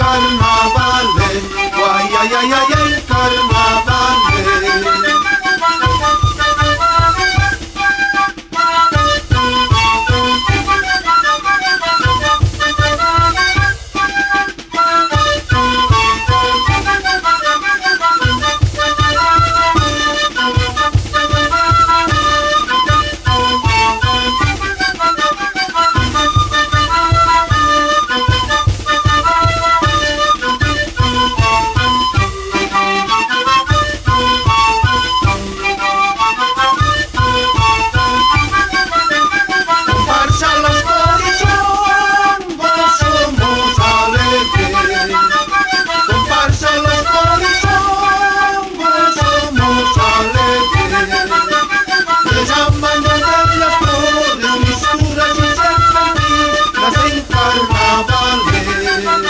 Palestine Thank you.